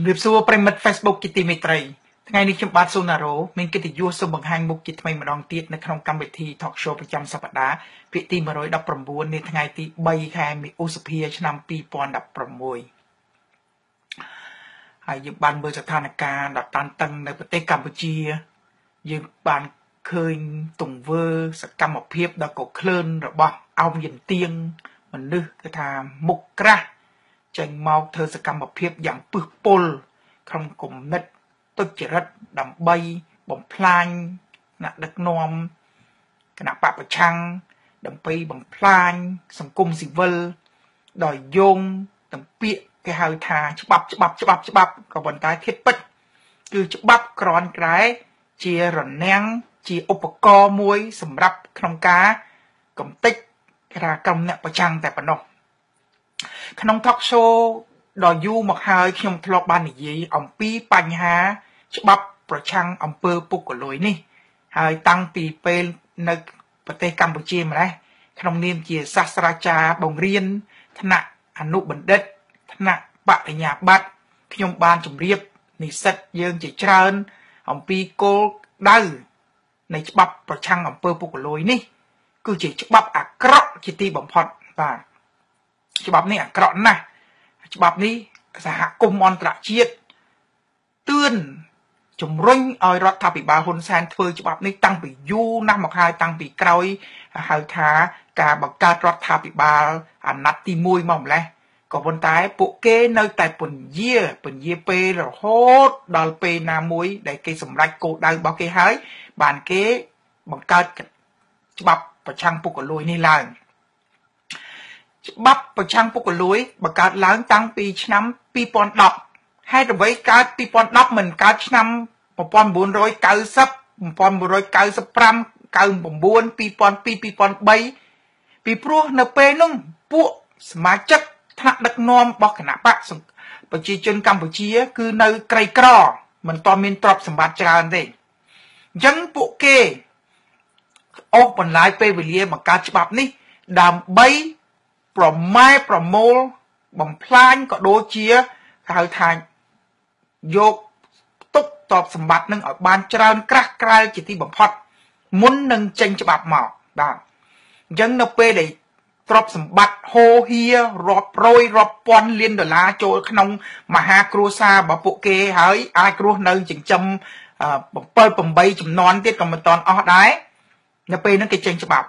ជំរាបសួរប្រិមិត្ត Facebook ជាទីមេត្រីថ្ងៃនេះខ្ញុំបាទស៊ូណារ៉ូមានកិត្តិយសសូមបង្ហាញមុខជាថ្មីម្ដងទៀតនៅក្នុងកម្មវិធី Talk Show ប្រចាំសប្តាហ៍ភាគទី119នាថ្ងៃទី3ខែមិឧសភាឆ្នាំ2016ហើយយើងបានមើលស្ថានភាពដ៏តានតឹងនៅប្រទេសកម្ពុជា យើងបានឃើញទង្វើសកម្មភាពដ៏កក្លឿនរបស់អោមយិនទៀងមនុស្សគឺថាមុខក្រាស់ ចេញមកធ្វើសកម្មភាពយ៉ាងពឹសពុលក្នុងគំនិតទុច្ចរិតដើម្បីបំផ្លាញអ្នកដឹកនាំគណៈបពប្រឆាំងដើម្បីបំផ្លាញសង្គមស៊ីវិលដោយយោងទាំងពាក្យគេហៅថាច្បាប់ច្បាប់ច្បាប់ច្បាប់ក៏ប៉ុន្តែធៀបពិតគឺច្បាប់ក្រនក្រែជារនាំងជាឧបករណ៍មួយ សម្រាប់ក្នុងការកំទេចគេថាក្រុមអ្នកប្រឆាំងតែប៉ុណ្ណោះ ក្នុង talk show ដ៏យូរមកហើយខ្ញុំធ្លាប់បាននិយាយអំពីបញ្ហា ច្បាប់ប្រឆាំងអំពើពុករលួយនេះ ហើយតាំងពីពេលនៅប្រទេសកម្ពុជាម្លេះក្នុងនាមជាសាស្ត្រាចារ្យបង្រៀនថ្នាក់អនុបណ្ឌិតថ្នាក់បរិញ្ញាបត្រខ្ញុំបានជម្រាបនិស្សិតយើងជាច្រើន អំពីគោលដៅនៃច្បាប់ប្រឆាំងអំពើពុករលួយនេះ គឺជាច្បាប់អាក្រក់ជាទីបំផុតបាទ ច្បាប់នេះអាក្រក់ណាស់ច្បាប់នេះសហគមន៍អន្តរជាតិទឿនជំរុញឲ្យរដ្ឋាភិបាលហ៊ុនសែនធ្វើច្បាប់នេះតាំងពីយូរណាស់មកហើយតាំងពីក្រោយហៅថាការបង្កើតរដ្ឋាភិបាលអាណត្តិទី1មកម្លេះក៏ប៉ុន្តែពួកគេនៅតែពន្យាពន្យាពេលរហូតដល់ពេលណាមួយ ដែលគេសម្រេចគោលដៅរបស់គេហើយបានគេបង្កើតច្បាប់ប្រឆាំងពុករលួយនេះឡើង ច្បាប់ប្រឆាំងពុករលួយបង្កើតឡើងតាំងពីឆ្នាំ2010ហេតុអ្វីកើត2010មិនកើតឆ្នាំ1990 1995 99 2002 2003ពីព្រោះនៅពេលនោះពួកសមាជិកថ្នាក់ដឹកនាំរបស់គណៈបកប្រជាជនកម្ពុជា គឺនៅក្រីក្រមិនទាន់មានទ្រព្យសម្បត្តិច្រើនទេអញ្ចឹងពួកគេអស់បន្លាយពេលវេលាបង្កើតច្បាប់នេះ ដើម្បី ប្រម៉ែប្រមូលបំផ្លាញក៏ដូចជាហៅថាយកទុកតបសម្បត្តិនឹងឲ្យបានច្រើនក្រាស់ក្រែលជាទីបំផុតមុននឹងចេញច្បាប់មកបាទអញ្ចឹងនៅពេលដែលទ្រព្យសម្បត្តិហូហៀរាប់រយរាប់ពាន់លានដុល្លារចូលក្នុងមហាគ្រួសាររបស់ពួកគេហើយអាចគ្រោះនៅចិញ្ចឹម7 8ចំនួនទៀតក៏មិនតាន់អស់ដែរនៅពេលហ្នឹងគេចេញច្បាប់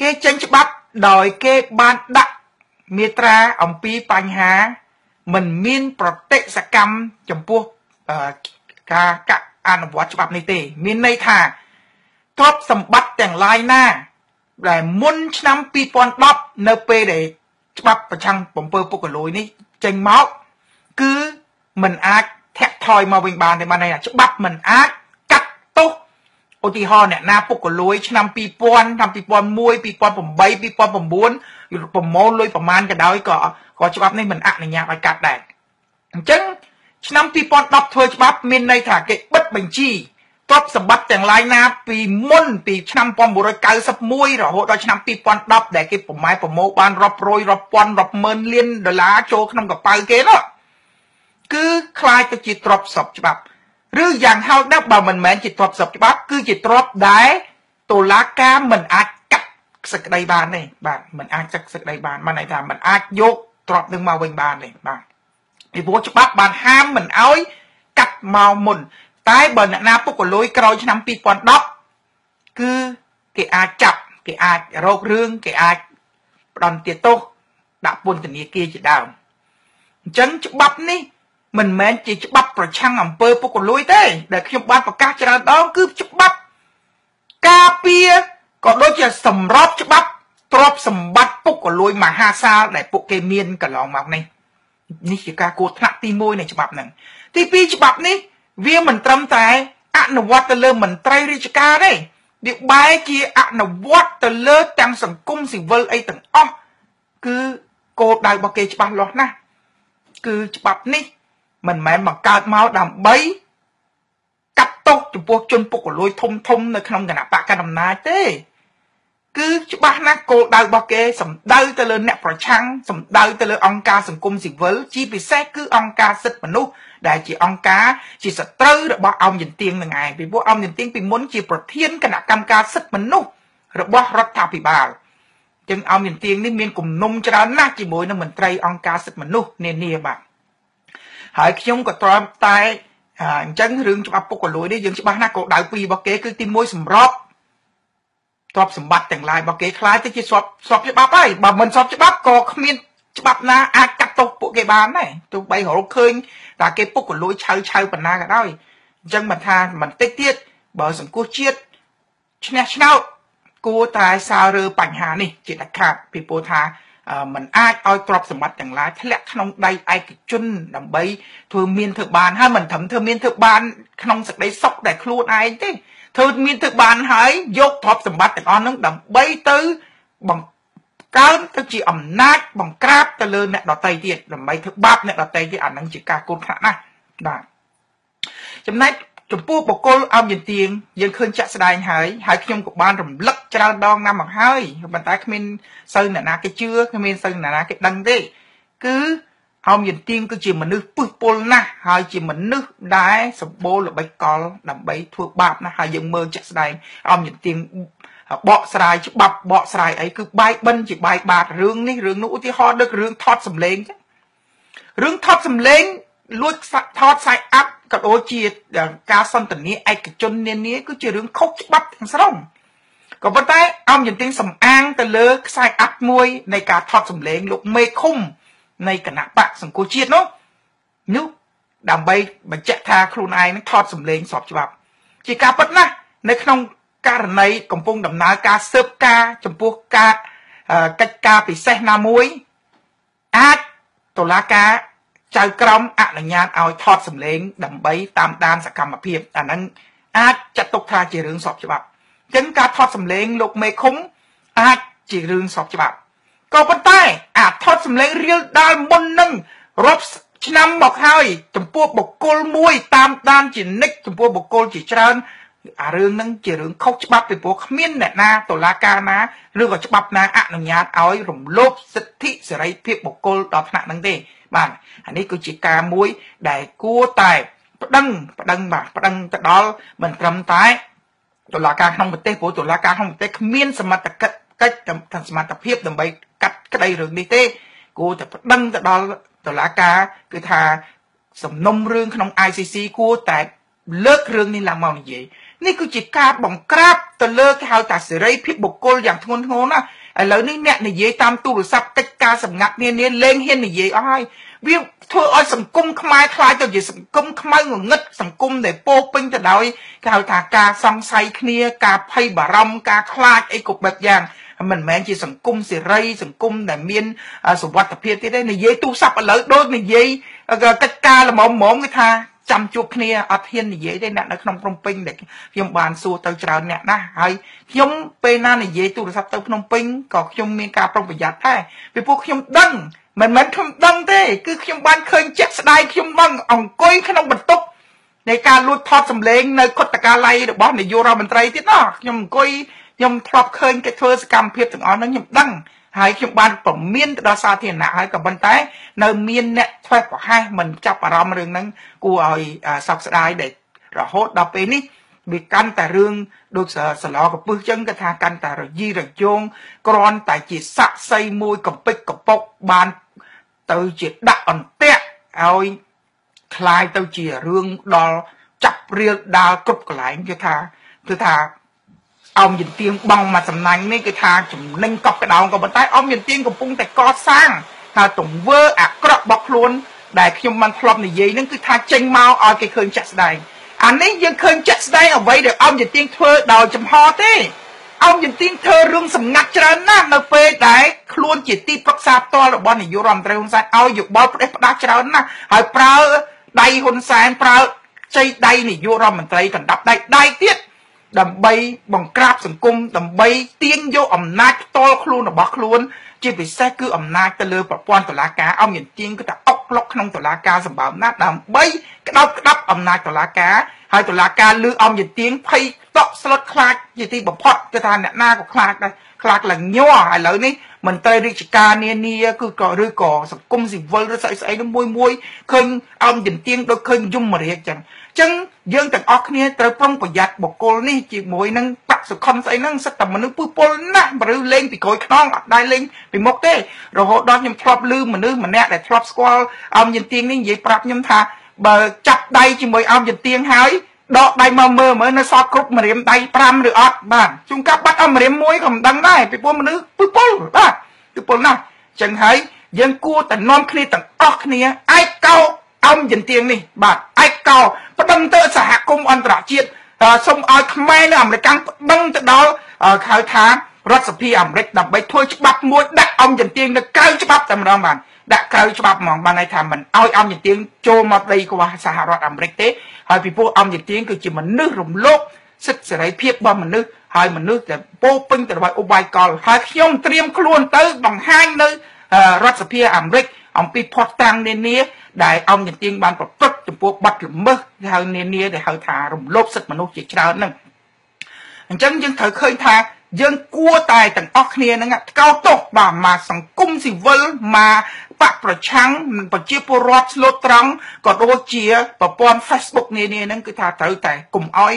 គេចេញច្បាប់ ដោយគេបានដាក់មេត្រាអំពីបញ្ហា មិនមានប្រតិសកម្មចំពោះការកអនុវត្តច្បាប់នេះទេ មានន័យថាទ្រព្យសម្បត្តិទាំងឡាយណា ដែលមុនឆ្នាំ2010នៅពេលដែលច្បាប់ប្រឆាំងបំពើពុករលួយនេះចេញមកគឺមិនអាចធាក់ថយមកវិញបានទេបានន័យថាច្បាប់មិនអាច ឧទាហរណ៍អ្នកណាពុករលួយឆ្នាំ2000ឆ្នាំ2001 2008 2009ប្រមូលលុយប្រមាណក៏ដោយក៏ក៏ច្បាប់នេះមិនអនុញ្ញាតឲ្យកាត់ដែរអញ្ចឹងឆ្នាំ2010ធ្វើច្បាប់មានន័យថាគេបិទបញ្ជីទ្រព្យសម្បត្តិទាំងឡាយណាពីមុនពីឆ្នាំ1991រហូតដល់ឆ្នាំ2010ដែលគេប្រម៉ែប្រមូលបានរាប់រយរាប់ពាន់រាប់ម៉ឺនលានដុល្លារចូលក្នុងកប៉ៅគេនោះគឺคล้ายទៅជាទ្រព្យសពច្បាប់ ឬយ៉ាងហោចណាស់បើមិនមែនជាទ្រព្យសពច្បាប់ គឺជាទ្រព្យដែលតុលាការមិនអាចកាត់សេចក្តីបានទេបាទមិនអាចកាត់សេចក្តីបានបានន័យថាមិនអាចយកទ្រព្យនឹងមកវិញបានទេបាទពីព្រោះច្បាប់បានហាមមិនអោយកាត់មកមុន តែបើអ្នកណាពុករលួយក្រោយឆ្នាំ2010គឺគេអាចចាប់គេអាចរករឿងគេអាចផ្ដន់ទាទោសដាក់ពន្ធនាគារជាដើមអញ្ចឹងច្បាប់នេះ មិនមែនជាច្បាប់ប្រឆាំងអំពើពុករលួយទេ ដែលខ្ញុំបានប្រកាសច្រើនដងគឺច្បាប់ការពារក៏ដូចជាសម្របច្បាប់ទ្រព្យសម្បត្តិពុករលួយមហាសាលដែលពួកគេមានកន្លងមកនេះនេះជាការគួរថ្នាក់ទី1នៃច្បាប់ហ្នឹងទី2ច្បាប់នេះ វាមិនត្រឹមតែអនុវត្តទៅលើមន្ត្រីរាជការទេវាបែរជាអនុវត្តទៅលើទាំងសង្គមស៊ីវិលអីទាំងអស់គឺគោលដៅរបស់គេច្បាស់លាស់ណាស់គឺច្បាប់នេះ មិនមែនបង្កើតមកដើម្បីកាត់ទោសចំពោះជនពុករលួយធំធំនៅក្នុងគណៈបកកណ្ដាលអំណាចទេគឺច្បាស់ណាស់គោលដៅរបស់គេសំដៅទៅលើអ្នកប្រឆាំងសំដៅទៅលើអង្គការសង្គមស៊ីវិលជាពិសេសគឺអង្គការសិទ្ធិមនុស្សដែលជាអង្គការជាសត្រូវរបស់អមយន្ទៀងនឹងឯងពីព្រោះអមយន្ទៀងពីមុនជាប្រធានគណៈកម្មការសិទ្ធិមនុស្សរបស់រដ្ឋាភិបាលចឹងអមយន្ទៀងនេះមានគំនុំច្រើនណាស់ជាមួយនឹងមន្ត្រីអង្គការសិទ្ធិមនុស្សនានាបាទ ហើយខ្ញុំក៏ទ្រាំតែអញ្ចឹងរឿងច្បាប់ពុករលួយនេះយើងច្បាស់ណាស់គោលដៅពីររបស់គេគឺទី1សម្របទ្រព្យសម្បត្តិទាំងឡាយរបស់គេខ្លាយទៅជាស្របស្របច្បាប់ហើយបើមិនស្របច្បាប់ក៏គ្មានច្បាប់ណាអាចកាត់ទោសពួកគេបានដែរទោះបីរកឃើញតែគេពុករលួយឆៅឆៅប៉ុណ្ណាក៏ដោយអញ្ចឹងមិនថាបន្តិចទៀតបើសង្គមជាតិឈ្នះឆ្នោតគួរតែសាររើបញ្ហានេះជាដាច់ខាតពីព្រោះថា มันអាចឲ្យទ្រព្យសម្បត្តិទាំងឡាយធ្លាក់ក្នុងដៃឯកជនដើម្បីធ្វើមានធ្វើបានហើយមិនត្រឹមធ្វើមានធ្វើបាន ក្នុងសេចក្តីសុខដែលខ្លួនឯងទេធ្វើមានធ្វើបានហើយយកទ្រព្យសម្បត្តិទាំងអស់នោះដើម្បីទៅបង្កើនទៅជាអំណាចបង្ក្រាបទៅលើអ្នកដតីទៀតដើម្បីធ្វើបាបអ្នកដតីទៀតអានឹងជាការគោលខ្នាក់ណាស់បាទចំណែក ចំពោះបកគលអមយន្ទៀងយើងឃើញចាក់ស្ដែងហើយហើយខ្ញុំក៏បានរំលឹកច្រើនដងណាស់មកហើយប៉ុន្តែគ្មានសូវអ្នកណាគេជឿគ្មានសូវអ្នកណាគេដឹងទេគឺអមយន្ទៀងគឺជាមនុស្សពុះពុលណាស់ហើយជាមនុស្សដែលសម្បូរល្បិចកលដើម្បីធ្វើបាបណាស់ហើយយើងមើលចាក់ស្ដែងអមយន្ទៀងបកស្រាយច្បាប់បកស្រាយអីគឺបាយបិណ្ឌជាបាយបាតរឿងនេះរឿងនោះឧទាហរណ៍ដូចរឿងថតសម្លេងចឹងរឿងថតសម្លេង លួចថតខ្សែអាប់ក៏ដូចជាការសន្ទនាឯកជននានាគឺជារឿងខុសច្បាប់ទាំងស្រុងក៏ប៉ុន្តែអង្គយន្តិងសំអាងទៅលើខ្សែអាប់មួយនៃការថតសម្លេងលោកមេឃុំនៃគណៈបកសង្គមជាតិនោះនោះដើម្បីបញ្ជាក់ថាខ្លួនឯងនឹងថតសម្លេងស្របច្បាប់ ជាការពិតណាស់នៅក្នុងករណីកំពុងដំណើរការស៊ើបការចំពោះការកិច្ចការពិសេសណាមួយអាចតុលាការ ចៅក្រមអនុញ្ញាតឲ្យថតសម្លេង ដើម្បីតាមដានសកម្មភាពអាហ្នឹងអាចចាត់ទុកថាជារឿងស្របច្បាប់អញ្ចឹងការថតសម្លេងលោកមេឃុំអាចជារឿងស្របច្បាប់ក៏ប៉ុន្តែអាថតសម្លេងរៀលដាល់មុននឹងរាប់ឆ្នាំមកហើយចំពោះបុគ្គលមួយ តាមដានជានិច្ចចំពោះបុគ្គលជាច្រើន អារឿងហ្នឹងជារឿងខុសច្បាប់ពីព្រោះគ្មានអ្នកណាតុលាការណាឬក៏ច្បាប់ណាអនុញ្ញាតឲ្យរំលោភសិទ្ធិសេរីភាពបុគ្គលដល់ថ្នាក់ហ្នឹងទេបាទអានេះគឺជាការមួយដែលគួរតែប្តឹងប្តឹងបាទប្តឹងទៅដល់មិនត្រឹមតែតុលាការក្នុងប្រទេសព្រោះតុលាការក្នុងប្រទេសគ្មានសមត្ថកិច្ចកិច្ចសមត្ថភាពដើម្បីកាត់ក្តីរឿងនេះទេគួរតែប្តឹងទៅដល់តុលាការគឺថាសំណុំរឿងក្នុង ICC គួរតែលើករឿងនេះឡើងមកនិយាយ នេះគឺជាការបង្ក្រាបទៅលើគេហៅថាសេរីភាពបុគ្គលយ៉ាងធ្ងន់ធ្ងរណាស់ឥឡូវនេះអ្នកនិយាយតាមទូរស័ព្ទកិច្ចការសម្ងាត់នានាលែងហ៊ាននិយាយអស់ហើយវាធ្វើឲ្យសង្គមខ្មែរខ្លាចទៅជាសង្គមខ្មៅងងឹតសង្គមដែលពោពេញទៅដោយគេហៅថាការសង្ស័យគ្នាការភ័យបារម្ភការខ្លាចអីគ្រប់បែបយ៉ាងមិនមែនជាសង្គមសេរីសង្គមដែលមានសុវត្ថិភាពទៀតទេនិយាយទូរស័ព្ទឥឡូវដូចនិយាយកិច្ចការល្មមៗគេថា ចាំជួបគ្នាអត់ហ៊ាននិយាយទេអ្នកនៅក្នុងភ្នំពេញដែលខ្ញុំបានសួរទៅច្រើនអ្នកណាស់ហើយខ្ញុំពេលណានិយាយទូរស័ព្ទទៅភ្នំពេញក៏ខ្ញុំមានការប្រុងប្រយ័ត្នដែរពីព្រោះខ្ញុំដឹងមិនមែនខ្ញុំដឹងទេ គឺខ្ញុំបានឃើញជាក់ស្ដែងខ្ញុំដឹងអង្គុយក្នុងបន្ទប់នៃការលួចថតសម្លេងនៅគុតកាល័យរបស់នាយករដ្ឋមន្ត្រីទៀតណោះខ្ញុំអង្គុយខ្ញុំធ្លាប់ឃើញគេធ្វើសកម្មភាពទាំងអស់ហ្នឹងខ្ញុំដឹង ហើយខ្ញុំបានប្រមានទៅដល់សាធារណៈហើយក៏ប៉ុន្តែ នៅមានអ្នកធ្វេសប្រហែសមិនចាប់អារម្មណ៍រឿងហ្នឹងគួរឲ្យសោកស្ដាយដែលរហូតដល់ពេលនេះវាកាន់តែរឿងដូចសឡកពឹសចឹងគេថាកាន់តែរយីរយងគ្រាន់តែជាសាក់សីមួយកំពេចកំពុកបានទៅជាដាក់អន្ទាក់ឲ្យคล้ายទៅជារឿងដល់ចាប់រៀលដាលគ្រប់កន្លែងគឺថាគឺថា អមយន្ទៀងបងមកសំណាញ់នេះគឺថាចំណេញកប់កដោងក៏ប៉ុន្តែអមយន្ទៀងកំពុងតែកសាងថាទង្វើអាក្រក់របស់ខ្លួនដែលខ្ញុំបានធ្លាប់និយាយហ្នឹងគឺថាចេញមកឲ្យគេឃើញចាក់ស្ដែងអានេះយើងឃើញចាក់ស្ដែងអ្វីដែលអមយន្ទៀងធ្វើដោយចំហទេអមយន្ទៀងធ្វើរឿងសម្ងាត់ច្រើនណាស់នៅពេលដែលខ្លួនជាទីប្រឹក្សាផ្ទាល់របស់នាយករដ្ឋមន្ត្រីហ៊ុនសែនឲ្យយោបល់ផ្ដេសផ្ដាស់ច្រើនណាស់ហើយប្រើដៃហ៊ុនសែនប្រើជ័យដៃនាយករដ្ឋមន្ត្រីកណ្ដាប់ដៃដៃទៀត ដើម្បីបង្ក្រាបសង្គមដើម្បីទាញយកអំណាចផ្ទាល់ខ្លួនរបស់ខ្លួន ជាពិសេសគឺអំណាចទៅលើប្រព័ន្ធតុលាការឲ្យមានទាញគឺថាអុកក្លុកក្នុងតុលាការសម្បើមណាស់ដើម្បីក្ក្តោបក្តាប់អំណាចតុលាការហើយតុលាការលើអំយទៀងភ័យតក់ស្លុតខ្លាចជាទីបំផុតគឺថាអ្នកណាក៏ខ្លាចដែរខ្លាចឡើងញ័រឥឡូវនេះមន្ត្រីរាជការនានាគឺក៏ឬក៏សង្គមស៊ីវិលឬស្អីស្អីនោះមួយមួយឃើញអំយទៀងដូចឃើញយមរាជចឹង ចឹងយើងទាំងអស់គ្នាត្រូវប្រុងប្រយ័ត្នបុគ្គលនេះជាមួយនឹងបកសុខុនស្អីហ្នឹងសិតតែមនុស្សពុះពលណាស់បរិលេងពីក្រួយខ្នងអត់ដែរលេងពីមុខទេរហូតដល់ខ្ញុំធ្លាប់ឮមនុស្សម្នាក់ដែលធ្លាប់ស្គាល់អំយទៀងនេះនិយាយប្រាប់ខ្ញុំថាបើចាប់ដៃជាមួយអំយទៀងហើយដកដៃមកមើលមើលនៅសតគ្រប់ម្រាមដៃ5ឬអត់បាទជួនកាលបាត់អមម្រាមមួយក៏មិនដឹងដែរពីព្រោះមនុស្សពុះពលបាទពុះពលណាស់ចឹងហើយយើងគួរតែនាំគ្នាទាំងអស់គ្នាឯកោអំយន្តៀងនេះបាទឯកោ ប្តឹងទៅសហគមន៍អន្តរជាតិសូមឲ្យខ្មែរនៅអាមេរិកប្តឹងទៅដល់ហៅថារដ្ឋសភាអាមេរិកដើម្បីធ្វើច្បាប់មួយដាក់អំយន្តៀងនៅក្រៅច្បាប់តែម្ដងបាទដាក់ក្រៅច្បាប់ហ្មងបានន័យថាមិនឲ្យអំយទៀងចូលមកដីកោះសហរដ្ឋអាមេរិកទេហើយពីព្រោះអំយទៀងគឺជាមនុស្សរំលោភសិទ្ធិសេរីភាពរបស់មនុស្សហើយមនុស្សដែលពោពេញទៅដោយឧបាយកលហើយខ្ញុំត្រៀមខ្លួនទៅបង្ហាញនៅរដ្ឋសភាអាមេរិក អំពីផុតតាំងនានាដែលអង្គទានបានប្រព្រឹត្តចំពោះបាត់ល្មើសហៅនានាដែលហៅថារំលោភសិទ្ធិមនុស្សជាច្រើនហ្នឹងអញ្ចឹងយើងត្រូវឃើញថា យើងគួរតែទាំងអស់គ្នានឹងថ្កោលទោសបាទមកសង្គមស៊ីវិលមកបកប្រឆាំងនិងប្រជាពលរដ្ឋស្លូតត្រង់ក៏ដូចជាប្រព័ន្ធ Facebook នានាហ្នឹងគឺថាត្រូវតែកុំអោយ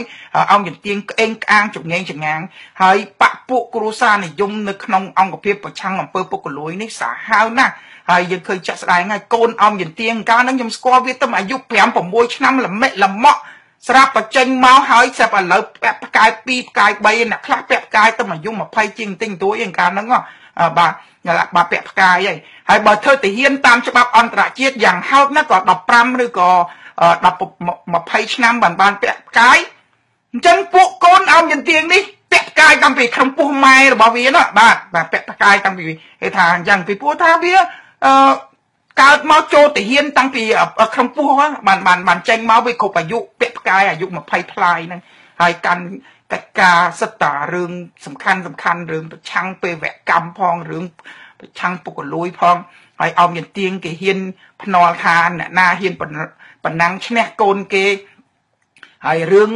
អង្គជំទាងក្អេងក្អាងចងេងចងាងហើយបកពួកគ្រួសារនិយមនៅក្នុងអង្គភាពប្រឆាំងអំពើពុករលួយនេះសាហាវណាស់ហើយយើងឃើញចាក់ស្ដែងហើយកូនអំយន្ទៀងកាលហ្នឹងខ្ញុំស្គាល់វាទៅអាយុ5 6ឆ្នាំល្មិចល្មក់ ស្រាប់បញ្ចេញមកហើយស្រាប់ឥឡូវពាក់ផ្កាយ2ផ្កាយ3អ្នកខ្លះពាក់ផ្កាយទៅអាយុ20ជាងតិចតួយឯកាលហ្នឹងបាទបាទពាក់ផ្កាយហើយហើយបើធ្វើទាហានតាមច្បាប់អន្តរជាតិយ៉ាងហោចណាស់ក៏15ឬក៏10 20ឆ្នាំបានបានពាក់ផ្កាយអញ្ចឹងពួកកូនអោមយន្ទៀងនេះពាក់ផ្កាយតាំងពីក្នុងពោះម៉ែរបស់វាណាបាទបាទពាក់ផ្កាយតាំងពីគេថាអញ្ចឹងពីព្រោះថាវាអឺ កើតមកចូលទាហានតាំងពីក្នុងពោះបានបានបានចេញមកវាគ្រប់អាយុពាក់ផ្កាយអាយុ20ផ្លាយហ្នឹងហើយកាន់កិច្ចការសិតតារឿងសំខាន់សំខាន់រឿងប្រឆាំងពេវកម្មផងរឿងប្រឆាំងពុកលួយផងហើយអោមយន្ទៀងគេហ៊ានភ្នាល់ថាអ្នកណាហ៊ានប៉ុណ្ណឹងឈ្នះកូនគេហើយរឿង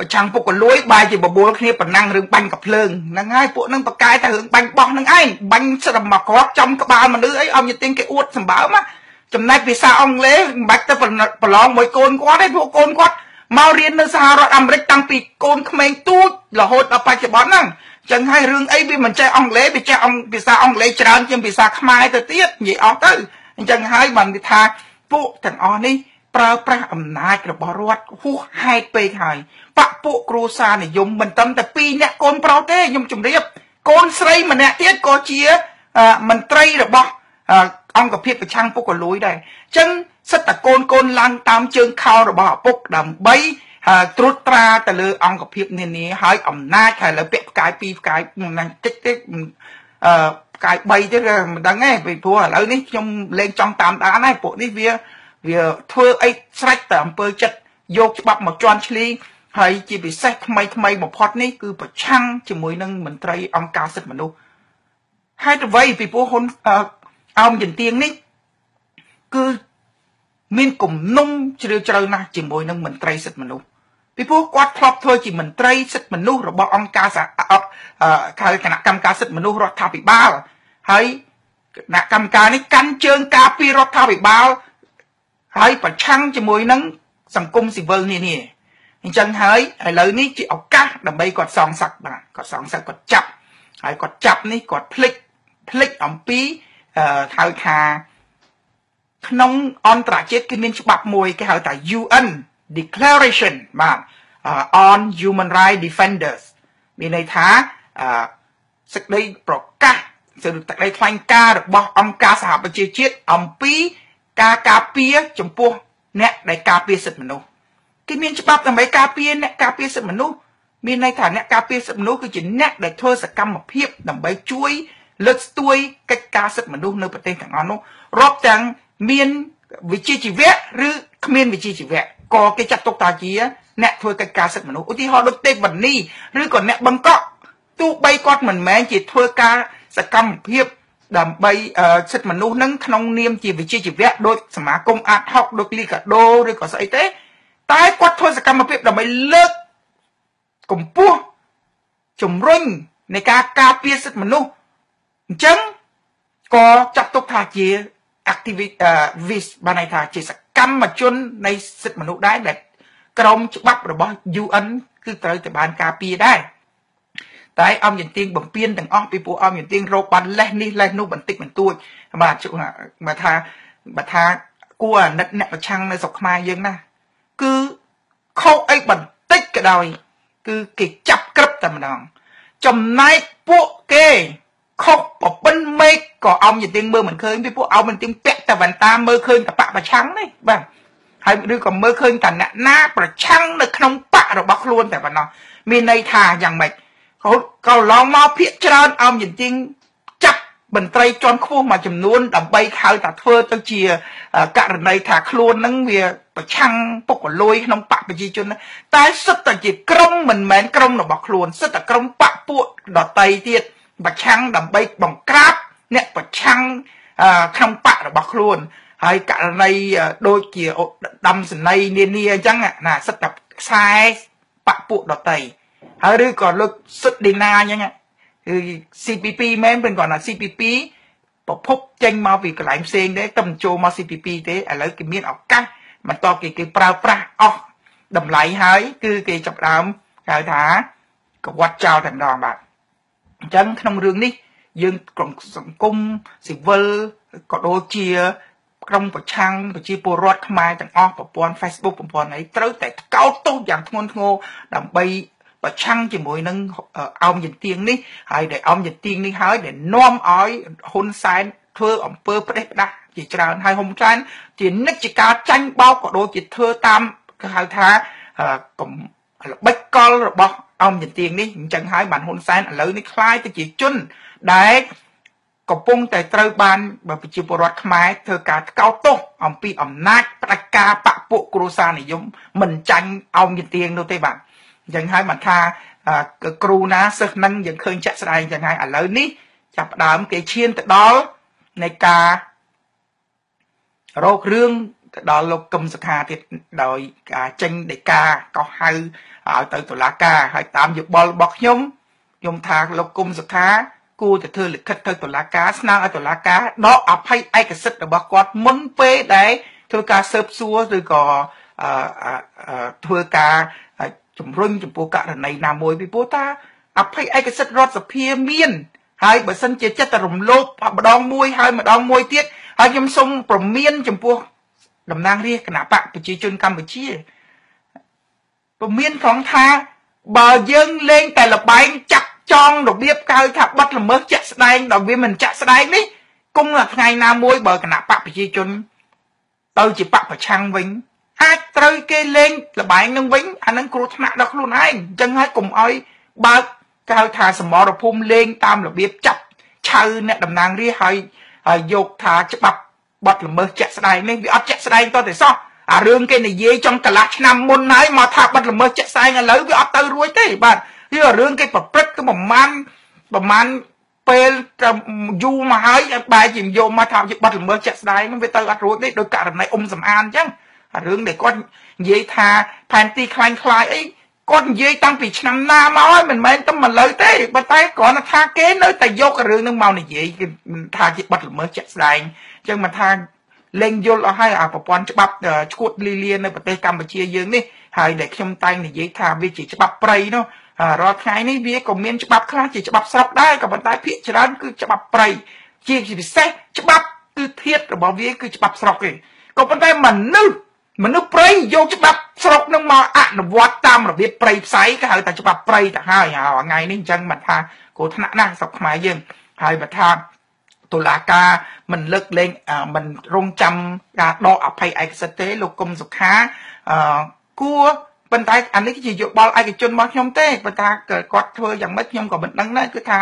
ប្រឆាំងពុកលួយបែរជាបបួលគ្នាប៉ុណ្ណឹងរឿងបាញ់កភ្លើងហ្នឹងហើយពួកហ្នឹងបកកាយតែរឿងបាញ់បោះហ្នឹងឯងបាញ់ស្ដាំមកគ្រាប់ចំក្បាលមនុស្សអីអោមយន្ទៀងគេអួតសម្បើមចំណែកភាសាអង់គ្លេសមិនបាច់ទៅប្រឡងមួយកូនគាត់ទេពួកកូនគាត់មករៀននៅសហរដ្ឋអាមេរិកតាំងពីកូនក្មេងទូចរហូតដល់បច្ចុប្បន្នហ្នឹងចឹងហើយរឿងអីវាមិនចេះអង់គ្លេសវាចេះភាសាអង់គ្លេសច្រើនជាងភាសាខ្មែរទៅទៀតនិយាយអស់ទៅអញ្ចឹងហើយបាននិយាយថាពួកទាំងអស់នេះ ប្រើប្រាស់អំណាចរបស់រដ្ឋហួសហេតុពេកហើយបពពួកគ្រួសារនិយមមិនត្រឹមតែ2នាក់កូនប្រុសទេខ្ញុំជម្រាបកូនស្រីម្នាក់ទៀតក៏ជាមន្ត្រីរបស់អង្គភាពប្រឆាំងពុកកលួយដែរអញ្ចឹងសិតតកូនកូនឡើងតាមជើងខោរបស់ឪពុកដើម្បីត្រួតត្រាទៅលើអង្គភាពនានាហើយអំណាចហើយលើពាក់ផ្កាយ2ផ្កាយហ្នឹងតិចតិចអឺផ្កាយ3ទៀតមិនដឹងទេពីព្រោះឥឡូវនេះខ្ញុំលេងចង់តាមដានហើយពួកនេះវា វាធ្វើអីស្រេចតែអំពើចិត្តយកច្បាប់មកជន់ឈ្លីហើយជាពិសេសថ្មីថ្មីបំផុតនេះគឺប្រឆាំងជាមួយនឹងមន្ត្រីអង្គការសិទ្ធិមនុស្សហេតុអ្វីពីព្រោះហ៊ុនអោមយន្ទៀងនេះគឺមានគំនុំជ្រាលជ្រៅណាស់ជាមួយនឹងមន្ត្រីសិទ្ធិមនុស្សពីព្រោះគាត់ធ្លាប់ធ្វើជាមន្ត្រីសិទ្ធិមនុស្សរបស់អង្គការសហហៅគណៈកម្មការសិទ្ធិមនុស្សរដ្ឋាភិបាលហើយគណៈកម្មការនេះកាន់ជើងការពីរដ្ឋាភិបាល ហើយប្រឆាំងជាមួយនឹងសង្គមស៊ីវិលនានាអញ្ចឹងហើយឥឡូវនេះជាឱកាសដើម្បីគាត់សងសឹកបាទគាត់សងសឹកគាត់ចាប់ហើយគាត់ចាប់នេះគាត់ភ្លេចភ្លេចអំពីហៅថាក្នុងអន្តរជាតិគេមានច្បាប់មួយគេហៅថា UN Declaration បាទ on Human Rights Defenders មានន័យថាសេចក្តីប្រកាសសេចក្តីថ្លែងការណ៍របស់អង្គការសហប្រជាជាតិអំពី ការការពារចំពោះអ្នកដែលការពារសិទ្ធិមនុស្សគេមានច្បាប់ដើម្បីការពារអ្នកការពារសិទ្ធិមនុស្សមានន័យថាអ្នកការពារសិទ្ធិមនុស្សគឺជាអ្នកដែលធ្វើសកម្មភាពដើម្បីជួយលើកស្ទួយកិច្ចការសិទ្ធិមនុស្សនៅប្រទេសទាំងអស់នោះរាប់ទាំងមានវិជ្ជាជីវៈឬគ្មានវិជ្ជាជីវៈក៏គេចាត់ទុកថាជាអ្នកធ្វើកិច្ចការសិទ្ធិមនុស្សឧទាហរណ៍ដូចទេវនីឬក៏អ្នកបង្កក់ទោះបីគាត់មិនមែនជាធ្វើការសកម្មភាព ដើម្បីសិទ្ធិមនុស្សនឹងក្នុងនាមជាវិជាជីវៈដូចសមាគមអាតហុកដូចលីកាដូឬក៏ស្អីទេ តែគាត់ធ្វើសកម្មភាពដើម្បីលើកកម្ពស់ជំរុញនៃការការពារសិទ្ធិមនុស្សអញ្ចឹងក៏ចាត់ទុកថាជា activist បានន័យថាជាសកម្មជននៃសិទ្ធិមនុស្សដែរដែលក្រមច្បាប់របស់ UN គឺត្រូវតែបានការពារដែរ តែអំយន្ទៀងបំពេញទាំងអស់ពីពួកអំយន្ទៀងរកបានលេះនេះលេះនោះបន្តិចបន្តួចបាទមកថាបើថាគួរអាណិតអ្នកប្រឆាំងនៅស្រុកខ្មែរយើងណាគឺខុសអីបន្តិចក៏ដោយគឺគេចាប់ក្រឹបតែម្ដង ចំណែកពួកគេខុសប្រពន្ធមេឃក៏អោមយទៀងមើលមិនឃើញពីពួកអោមយទៀងពាក់តែវ៉ាន់តាមើលឃើញតែបកប្រឆាំងនេះបាទហើយឬក៏មើលឃើញតែអ្នកណាប្រឆាំងនៅក្នុងបករបស់ខ្លួនតែប៉ុណ្ណោះមានន័យថាយ៉ាងម៉េច ក៏ក៏ឡងមកភាកច្រើនអោមយទៀងចាប់មន្ត្រីជាន់ខ្ពស់មួយចំនួនដើម្បីហៅថាធ្វើទៅជាករណីថាខ្លួននឹងវាប្រឆាំងពុកលួយក្នុងបកប្រជាជន តែសិតតែជាក្រុមមិនមែនក្រុមរបស់ខ្លួនសិតតែក្រុមបកពួកដតីទៀតប្រឆាំងដើម្បីបង្ក្រាបអ្នកប្រឆាំងក្នុងបករបស់ខ្លួន ហើយករណីដូចជាដំសនីនានាអញ្ចឹងណាសិតតែខ្សែបកពួកដតី ហើយឬក៏លើកសិទ្ធឌីណាអញ្ចឹងគឺ CPP មែនពេលគាត់ថា CPP ប្រភពចេញមកពីកន្លែងផ្សេងទេតែមិនចូលមក CPP ទេឥឡូវគេមានឱកាសបន្ទាប់គេគេប្រើប្រាស់អស់តម្លៃហើយគឺគេចាប់ដើមហៅថាកវត្តចោលតែម្ដងបាទអញ្ចឹងក្នុងរឿងនេះយើងក្រុមសង្គមស៊ីវិលក៏ដូចជាក្រុមប្រឆាំងប្រជាពលរដ្ឋខ្មែរទាំងអស់ប្រព័ន្ធ Facebook ប្រព័ន្ធអីត្រូវតែកោតទោសយ៉ាងធ្ងន់ធ្ងរដើម្បី ប្រឆាំងជាមួយនឹងអោមយន្ទៀងនេះហើយដែលអោមយន្ទៀងនេះហើយដែលនាំឲ្យហ៊ុនសែនធ្វើអំពើផ្ដេសផ្ដាស់ជាច្រើនហើយហ៊ុនសែនជានិច្ចការចាញ់បោកក៏ដូចជាធ្វើតាមគេហៅថាកំល្បិចកលរបស់អោមយន្ទៀងនេះអញ្ចឹងហើយបានហ៊ុនសែនឥឡូវនេះคล้ายទៅជាជនដែលកំពុងតែត្រូវបានប្រជាពលរដ្ឋខ្មែរធ្វើការថ្កោលទោសអំពីអំណាចផ្ដាច់ការបពពួកគ្រួសារនិយមមិនចាញ់អោមយន្ទៀងនោះទេបាទអញ្ ចឹងហើយមិនថាគ្រូណាសិស្សនឹងយើងឃើញចាក់ស្ដែងអញ្ចឹងហើយឥឡូវនេះចាប់ផ្ដើមគេឈានទៅដល់នៃការរោគរឿងទៅដល់លោកកឹមសុខាទៀតដោយការចេញដីកាកោះហៅឲ្យទៅតុលាការហើយតាមយោបល់របស់ខ្ញុំខ្ញុំថាលោកកឹមសុខាគួរតែធ្វើលិខិតទៅតុលាការស្នើឲ្យតុលាការដកអភ័យឯកសិទ្ធិរបស់គាត់មុនពេលដែលធ្វើការស៊ើបសួរឬក៏ធ្វើការជំរុញចំពោះករណីណាមួយពីព្រោះថាអភ័យឯកសិទ្ធិរដ្ឋសភាមាន ហើយបើសិនជាចិត្តតែរំលោភម្ដងមួយហើយម្ដងមួយទៀតហើយខ្ញុំសូមប្រមានចំពោះតំណាងរាជគណៈបកប្រជាជនកម្ពុជាព្រមានត្រង់ថាបើយើងលេងតែលបែងចាក់ចងរបៀបកៅថាបាត់ល្មើសចាក់ស្ដែងដល់វាមិនចាក់ស្ដែងនេះគង់តែថ្ងៃណាមួយបើគណៈបកប្រជាជនទៅជាបកប្រឆាំងវិញ អាចត្រូវគេលេងលបែងនឹងវិញអានឹងគ្រោះថ្នាក់ដល់ខ្លួនឯងអញ្ចឹងហើយកុំអោយបើកគេហៅថាសមរភូមិលេងតាមរបៀបចាប់ឆៅអ្នកតំណាងរាហើយហើយយកថាច្បាប់បទល្មើសជាក់ស្ដែងនេះវាអត់ជាក់ស្ដែងតតែសោះអារឿងគេនិយាយចង់កន្លះឆ្នាំមុនហើយមកថាបទល្មើសជាក់ស្ដែងឥឡូវវាអត់ទៅរួចទេបាទវារឿងគេប្រព្រឹត្តគឺប្រមាណប្រមាណពេលយូរមកហើយបែរជាយកមកថាជាបទល្មើសជាក់ស្ដែងវាទៅអត់រួចទេដោយករណីអ៊ុំសំអានអញ្ចឹង អារឿងដែលគាត់និយាយថាផែនទីខ្លាញ់ខ្លាយអីគាត់និយាយតាំងពីឆ្នាំណាមកហើយមិនមែនតែមកលើទេប៉ុន្តែគ្រាន់តែថាគេនៅតែយករឿងនឹងមកនិយាយគេថាជាបទល្មើសជាក់ស្ដែងអញ្ចឹងមិនថាលេងយល់អស់ហើយអាប្រព័ន្ធច្បាប់ឈួតលីលានៅប្រទេសកម្ពុជាយើងនេះហើយដែលខ្ញុំតែងនិយាយថាវាជាច្បាប់ប្រៃនោះរាល់ថ្ងៃនេះវាក៏មានច្បាប់ខ្លះជាច្បាប់ស្រុកដែរក៏ប៉ុន្តែភាគច្រើនគឺច្បាប់ប្រៃជាពិសេសច្បាប់គឺធាតរបស់វាគឺច្បាប់ស្រុកទេក៏ប៉ុន្តែមនុស្ស មនុស្សព្រៃយកច្បាប់ស្រុកនឹងមកអនុវត្តតាមរបៀបព្រៃផ្សៃគេហៅថាច្បាប់ព្រៃទៅហើយថ្ងៃនេះអញ្ចឹងមិនថាគ្រោះថ្នាក់ណាស់ស្រុកខ្មែរយើងហើយបើថាតុលាការមិនលើកលែងមិនរងចាំការដកអភ័យឯកសិទ្ធិទេលោកគុំសុខាអឺគួរ ប៉ុន្តែអានេះជាយោបល់ឯកជនរបស់ខ្ញុំទេប៉ុន្តែគាត់ធ្វើយ៉ាងម៉េចខ្ញុំក៏មិនដឹងដែរគឺថា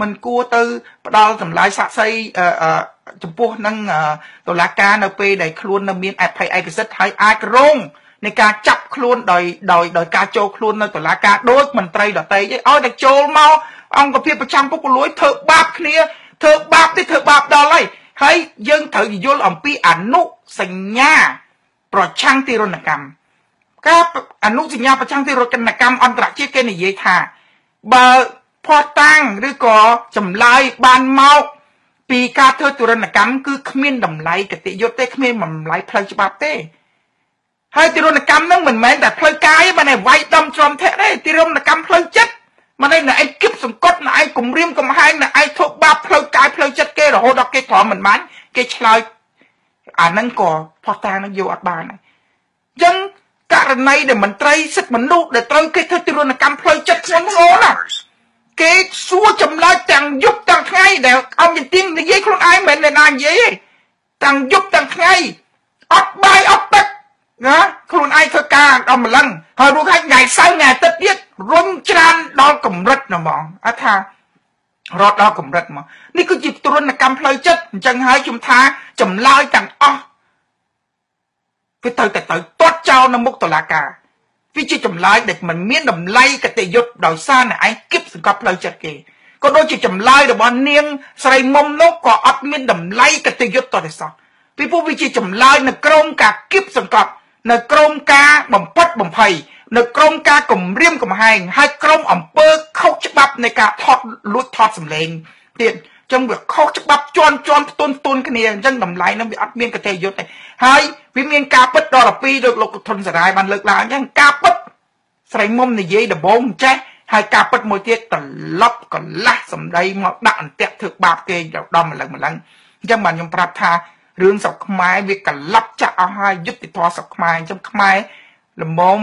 មិនគួរទៅផ្ដាល់ចម្លើយសាក់សីចំពោះនឹងតុលាការនៅពេលដែលខ្លួននៅមានអភ័យឯកសិទ្ធិហើយអាចរងនៃការចាប់ខ្លួនដោយដោយដោយការចូលខ្លួននៅតុលាការដូចមន្ត្រីដតីឲ្យតែចូលមកអង្គភាពប្រចាំពុកលួយធ្វើបាបគ្នាធ្វើបាបទេធ្វើបាបដល់ហើយហើយយើងត្រូវយល់អំពីអនុសញ្ញា ប្រឆាំងទីរណកម្ម ការអនុសញ្ញាប្រឆាំងទីរណកម្មអន្តរជាតិគេនិយាយថា បើផោះតាំងឬក៏ចម្លើយបានមកពីការធ្វើទរណកម្មគឺគ្មានតម្លៃកតិយុត្តទេគ្មានតម្លៃផ្លូវច្បាប់ទេហើយទរណកម្មនឹងមិនមែនតែផ្លូវកាយទេមិនតែវាយដំច្រំធាក់ទេទរណកម្មផ្លូវចិត្តមិនឯងឯងគិបសង្កត់ណឯងគំរាមកំហែងណឯងធ្វើបាបផ្លូវកាយផ្លូវចិត្តគេរហូតដល់គេក្រំមិនបានគេឆ្លើយអាហ្នឹងក៏ផោះតានឹងយកអត់បានដែរអញ្ចឹង ករណីដែលមន្ត្រីសិទ្ធិមនុស្សដែលត្រូវគេធ្វើទរណកម្មផ្លូវចិត្តធ្ងន់ធ្ងរណាគេសួរចម្លើយទាំងយប់ទាំងថ្ងៃដែលអង្គជំទាវនិយាយខ្លួនឯងមិនមែនអ្នកណានិយាយទេទាំងយប់ទាំងថ្ងៃអត់បាយអត់ទឹកណាខ្លួនឯងធ្វើការដល់ម្លឹងហើយរួចហើយថ្ងៃសៅរ៍ថ្ងៃអាទិត្យទៀតរុញច្រានដល់កម្រិតណាហ្មងអត់ថារត់ដល់កម្រិតមកនេះគឺជាទរណកម្មផ្លូវចិត្តអញ្ចឹងហើយខ្ញុំថាចម្លើយទាំងអស់ វាត្រូវតែត្រូវទាត់ចោលនៅមុខតុលាការវាជាចម្លើយដែលមិនមានតម្លៃកតេយុត្តដោយសារអ្នកឯងគិបសង្កត់ផ្លូវចិត្តគេក៏ដូចជាចម្លើយរបស់នាងស្រីមុំនោះក៏អត់មានតម្លៃកតេយុត្តតទៅសោះពីព្រោះវាជាចម្លើយនៅក្រោមការគិបសង្កត់នៅក្រោមការបំផិតបំភ័យនៅក្រោមការគំរាមកំហែងហើយក្រោមអំពើខុសច្បាប់នៃការថតលួចថតសម្លេងទៀត ចឹងវាខុសច្បាប់ជន់ជន់ផ្ទុនផ្ទុនគ្នាអញ្ចឹងតម្លៃនឹងវាអត់មានកតេយុត្តទេហើយវាមានការពិតដល់12ដូចលោកធនសរាយបានលើកឡើងអញ្ចឹងការពិតស្រីមុំនិយាយដំបងចេះហើយការពិតមួយទៀតត្រឡប់កន្លះសម្ដីមកដាក់អន្ទាក់ធ្វើបាបគេដល់ម្លឹងម្លឹងអញ្ចឹងបានខ្ញុំប្រាប់ថារឿងស្រុកខ្មែរវាកន្លប់ចាក់អស់ហើយយុទ្ធធរស្រុកខ្មែរអញ្ចឹងខ្មែរល្មម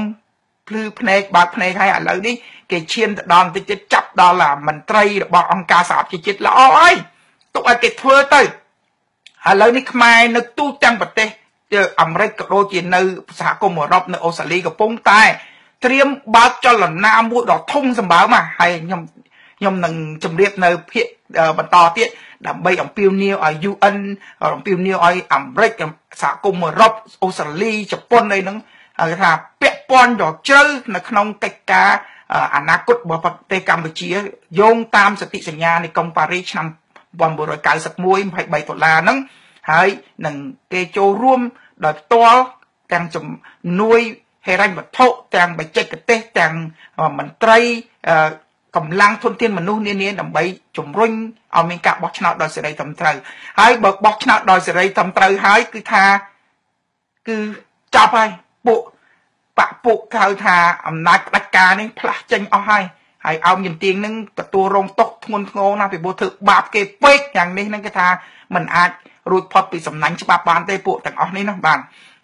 ភ្លឺភ្នែកបើកភ្នែកហើយឥឡូវនេះគេឈានទៅដល់បន្តិចទៀតចាប់ដល់អាមន្ត្រីរបស់អង្គការសហប្រជាជាតិល្អហើយទុកឲ្យគេធ្វើទៅឥឡូវនេះខ្មែរនៅទូទាំងប្រទេសអាមេរិកក៏ដូចជានៅសហគមន៍អឺរ៉ុបនៅអូស្ត្រាលីកំពុងតែត្រៀមបើកចលនាមួយដ៏ធំសម្បើមហើយខ្ញុំខ្ញុំនឹងជម្រាបនៅភាគបន្តទៀតដើម្បីអំពាវនាវឲ្យ UN អំពាវនាវឲ្យអាមេរិកសហគមន៍អឺរ៉ុបអូស្ត្រាលីជប៉ុនអីហ្នឹង គេថាពាក់ព័ន្ធដ៏ជ្រៅនៅក្នុងកិច្ចការអនាគតរបស់ប្រទេសកម្ពុជាយោងតាមសន្ធិសញ្ញានៃកុងប៉ារីឆ្នាំ1991 23ដុល្លារហ្នឹងហើយនឹងគេចូលរួមដោយផ្ទាល់ទាំងជំនួយហេរញ្ញវត្ថុទាំងបច្ចេកទេសទាំងមន្ត្រីកម្លាំងធនធានមនុស្សនានាដើម្បីជំរុញឲ្យមានការបោះឆ្នោតដោយសេរីត្រឹមត្រូវហើយបើបោះឆ្នោតដោយសេរីត្រឹមត្រូវហើយគឺថាគឺចប់ហើយ ពួកបពពួកហៅថាអំណាចផ្ដាច់ការនេះផ្លាស់ចេញអស់ហើយហើយអោមយន្ទៀងនឹងទទួលរងទុកធ្ងន់ធ្ងរណាស់ពីព្រោះធ្វើបាបគេពេកយ៉ាងនេះនឹងគេថាมันអាចរួចផុតពីសំណាញ់ច្បាប់បានទេពួកទាំងអស់នេះណាបាទ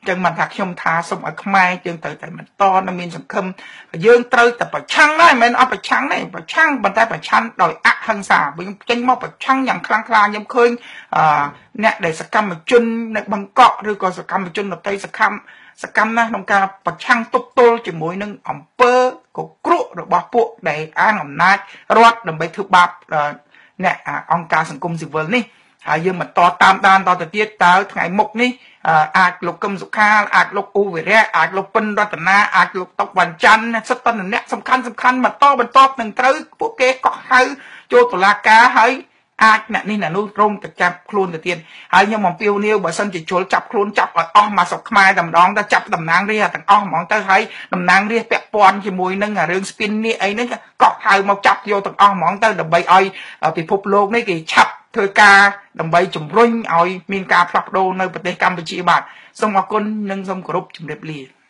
ចឹងមិនថាខ្ញុំថាសូមឲ្យខ្មែរយើងត្រូវតែបន្តនៅមានសង្ឃឹមយើងត្រូវតែប្រឆាំងដែរមិនមែនអត់ប្រឆាំងទេប្រឆាំងប៉ុន្តែប្រឆាំងដោយអហិង្សាវិញចេញមកប្រឆាំងយ៉ាងខ្លាំងក្លាខ្ញុំឃើញអឺអ្នកដែលសកម្មជននៅបង្កក់ឬក៏សកម្មជនដតីសកម្ម សកម្មណាស់ក្នុងការប្រឆាំងទប់ទល់ជាមួយនឹងអង្គើកគ្រក់របស់ពួកដែលអានអំណាចរដ្ឋដើម្បីធ្វើបាបអ្នកអង្គការសង្គមស៊ីវិលនេះហើយយើងបន្តតាមដានតទៅទៀតតើថ្ងៃមុខនេះអាចលោកកឹមសុខាអាចលោកអ៊ូវិរៈអាចលោកពិនរតនាអាចលោកតុកវ៉ាន់ច័ន្ទសិទ្ធិតអ្នកសំខាន់សំខាន់បន្តបន្តនឹងត្រូវពួកគេកោះហៅចូលតុលាការហើយ អាចអ្នកនេះអ្នកនោះរងទៅចាប់ខ្លួនទៅទៀតហើយខ្ញុំអំពាវនាវបើសិនជាជុលចាប់ខ្លួនចាប់ឲ្យអស់មកស្រុកខ្មែរតែម្ដងទៅចាប់តំណាងរាស្ត្រទាំងអស់ហ្មងទៅហើយតំណាងរាស្ត្រពាក់ព័ន្ធជាមួយនឹងរឿងស្ពីននេះអីហ្នឹងកក់ហៅមកចាប់យកទាំងអស់ហ្មងទៅដើម្បីឲ្យពិភពលោកនេះគេឆាប់ធ្វើការដើម្បីជំរុញឲ្យមានការផ្លាស់ប្ដូរនៅប្រទេសកម្ពុជាបាទសូមអរគុណនិងសូមគោរពជម្រាបលា